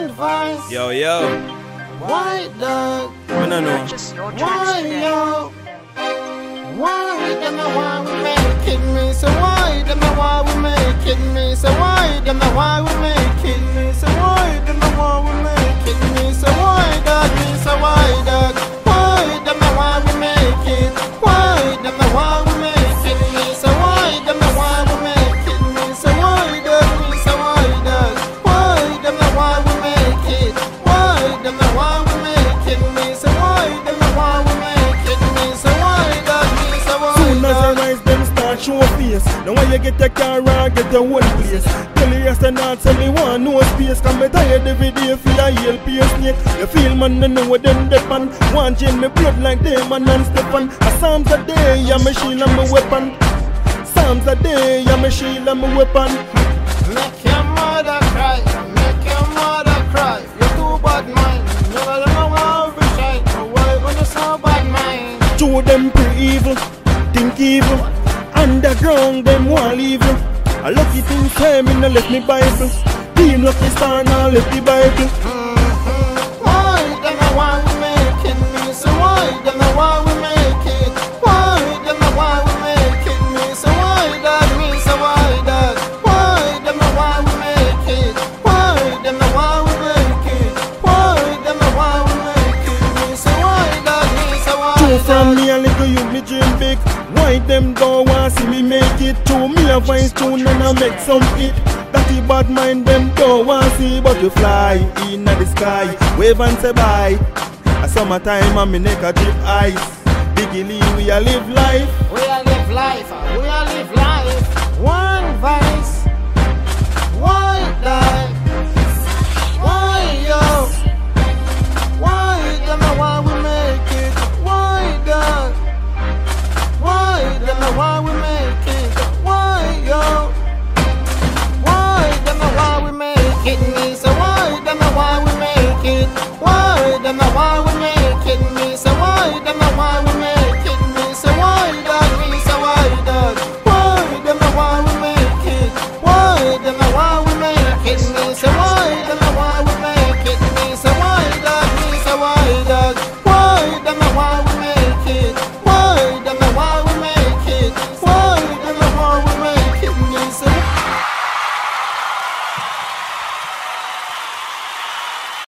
One voice. Yo, yo. Why dog? I don't know. Purchase your tracks Why yo? Why them a why we making me? So why them a why we making me? So why them a why we making face. Now when you get the car and get the whole place. Tell the astronauts tell me want no space. Come me tired every day for a yell peer snake. You feel man, I know what them depend. Want change me blood like them and non Stefan. A psalms a day, yeah me shield and me weapon. Psalms a day, yeah me shield and me weapon. Make your mother cry, make your mother cry. You too bad mind, you don't know how to shine. Why gonna so bad mind? Two them pre evil, think evil. Underground them want evil. A lucky thing say me no let me Bible. Team lucky star now let the Bible. Why them a why we making me? So why them a why we make it? Why them a why we making me? So why that me? So why that? Why them a why we make it? Why them a why we make it? Why them a why we making me? So why that me? So why Two from me you dream big. Why them don't want see me make it? Two me a voice tune and I make some hit. The bad mind them don't want see, but you fly in the sky, wave and say bye. A summertime and me neck a drip ice. Biggie Lee, we a live life. We a live life, we a live vice, life.